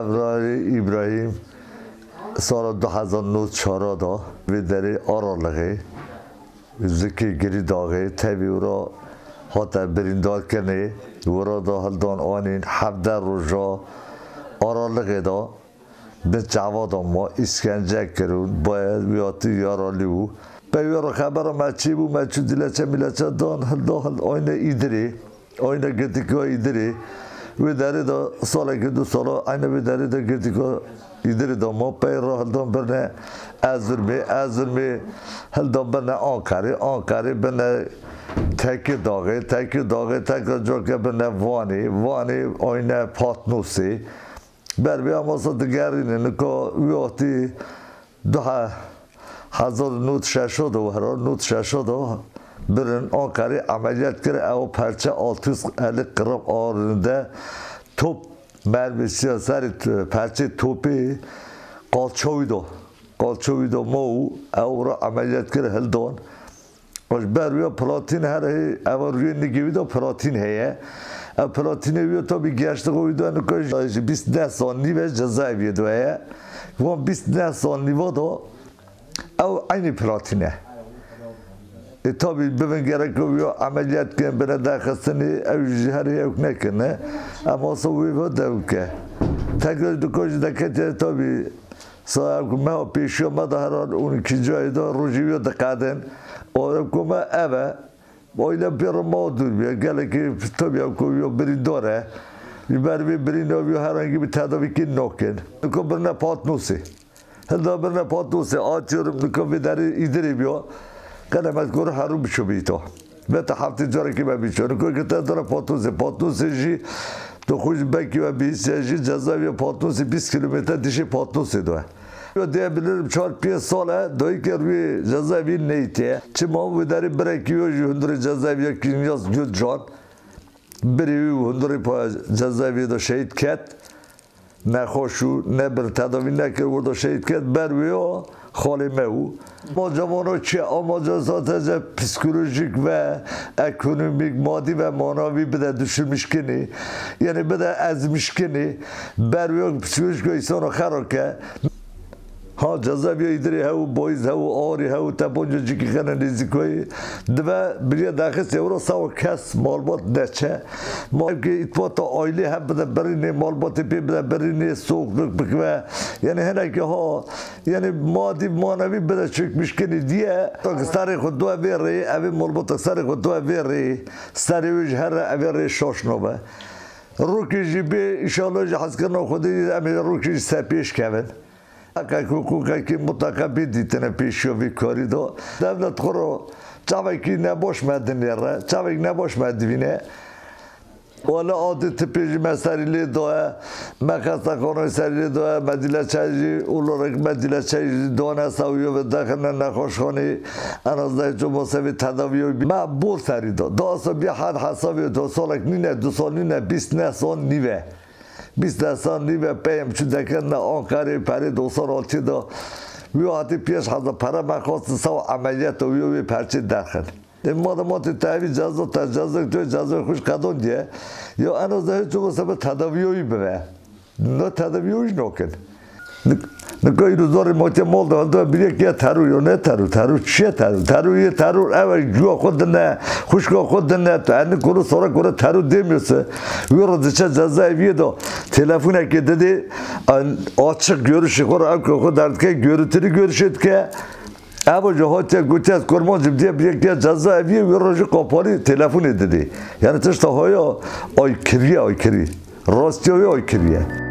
ابرار ابراهیم سال 2009 چارا دا و دری آرالغه زکی گری داغه تبی او را حتی بریندار کنه و را دا هلدان آنین حبده روژا آرالغه دا. به جواد ما اسکنجه کرون باید ویاتی یارالی او به یارا خبر ما چی بو؟ ما چو دیله چه میله چه دان هل دا هل آینه ایدری آینه که ایدری. و داری دا سال که دو سالا آینه و داری دا گتی که ایدری دا ما هل دان برنه ازر می ازر می هل دان برنه آنکاری آنکاری برنه تکی داغه تکی داغه تکی جا که برنه وانی وانی آینه پاتنوسی. بر بیا ماسا دگرینه نکا ویاتی ده هزار نوت ششد و هرار نوت ششد و برن آکاری عملیات کرد او پرچه آتیس الی قرب آرنده توپ مرمی سیاسر پرچه توپی قالچوی دو قالچوی دو مو او را عملیات کرد هل دون باش بر بیا پلاتین هر هی او روی نگیوی دو پلاتین هیه پلاتین ویو تا بی گشت قوی دو انکاش بیست نه سانی به جزای هیه وان بیست نه سانی دو او aynı platine. تابی ببین گرک و عملیات کن برای دخستنی او جهری او نکنه اما سوی بود او که تکرد دو کجی دکتی تابی سوی او که ما پیشی ما ده هران اون کجایی دا روژی بیا دقادن او او که ما او او اینا پیر ما دور بیا گلی که تابی او که بیا بری داره بی بر بی بری نو بیا هرانگی بی تدابی که نکن نکن برنه پات نوسی هل دا برنه پات نوسی آتیارم نکن بی داری ایدری بیا قدمت کنه حروم شو بیتا به تا هفته جاره که ببیچه نکن که تا داره پاتوسه پاتوسه جی تو خوش بکی و بیسه جی جزاوی پاتوسه 20 کیلومتر دیشه پاتوسه دوه یا دیگه بلیرم چهار پیه ساله دوی که روی جزاوی نیته چه ما به در برکی و هندور جزاوی کنیاز جود جان بری هندور پا جزاوی نخوشو نبر تداوی نکرد و شهید کرد بر ویا خالی او ما جوانا چه آماجازات از پسیکولوژیک و اکونومیک مادی و ماناوی بده دشون مشکنی یعنی بده از مشکنی بر ویا پسیکولوژیک و ایسان خرا که ها جذاب ایدری هاو بویز هاو آری هاو تبونجا جیکی خانه نزیکوی دو بریا داخل سیورا ساو کس مالبات نچه ما که اتباط آیلی هم بده برینه مالبات پی بده برینه سوق بکوه. یعنی هنه که ها یعنی مادی مانوی بده چک مشکنی دیه. تا سر خود دو ویری اوی مالبات سر خود دو ویری سر ویج هر اوی ری به روکی جی بی ایشالله جی حس کرنا خودی امی روکی جی سپیش کون حقوقی که مطلقا بیدیتنه پیشیوی کاری دو دولت خورو چاوی که نباش مدنی را چاوی نباش مدوینه ولی عادت پیش مسری لی دوه مکستا خانه سری لی دوه مدیله چایجی اولارک مدیله چایجی دانه سویو به داخل نخوش خانی انازده چو مصوی تداویو بی ما بول سری دو دو اصلا بی حد حسابی دو سالک نینه دو سال نینه بیست نه سال نیوه بیست سال نیوه پیم چو دکن نه آنکاری پری دو سال آتی دو ویو حتی پیش حضا پره مخواست سو عملیت ویو وی پرچی درخن ما da mati tabi cazı ta cazı to cazı hoş kadon diye ya en az daha çok sabah tedaviyi be no نکو ایرو داری موچه مال دو هندو بیره که ترو یا نه ترو ترو چه ترو ترو یه ترو اول جو خود دن نه خوشگا خود دن نه تو این کرو سارا کرو ترو دیمیسه وی را دچه جزای ویه دو تلفون که دیدی آچه گروشی خور اب که خود دارد که گروتری گروشید که اما جهاتی گوچه از کرمان جب دیه بیه که جزا اویه وی راجی قاپاری تلفونی دیدی یعنی تشت های آی کریه آی کریه راستی های آی کریه